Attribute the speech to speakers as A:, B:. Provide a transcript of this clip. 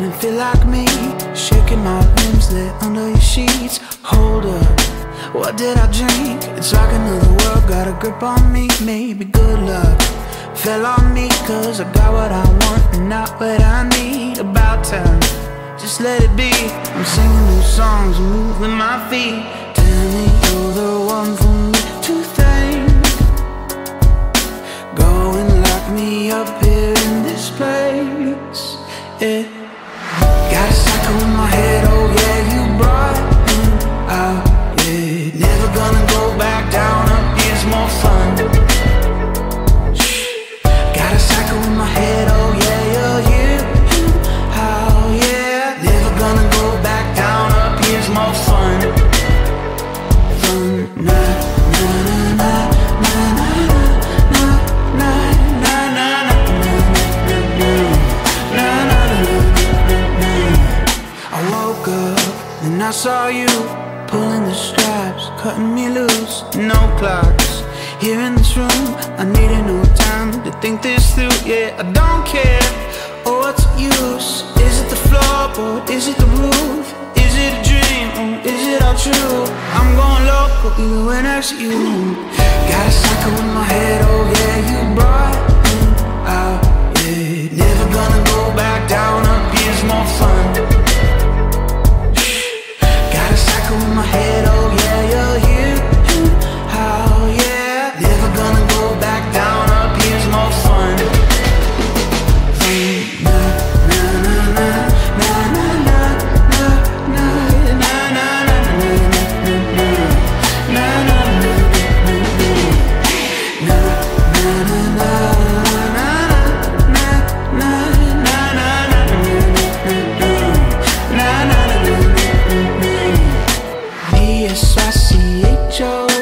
A: didn't feel like me. Shaking my limbs lit under your sheets. Hold up, what did I drink? It's like another world got a grip on me. Maybe good luck fell on me Cause I got what I want and not what I need. About time, just let it be. I'm singing new songs, moving my feet. Tell me you're the one for me to thank. Go and lock me up here in this place yeah. I saw you pulling the straps, cutting me loose. No clocks here in this room. I needed no time to think this through. Yeah, I don't care. Oh, what's the use? Is it the floorboard? Is it the roof? Is it a dream? Or is it all true? I'm going local either way next to you. Got a cycle in my head. Oh yeah, you. nature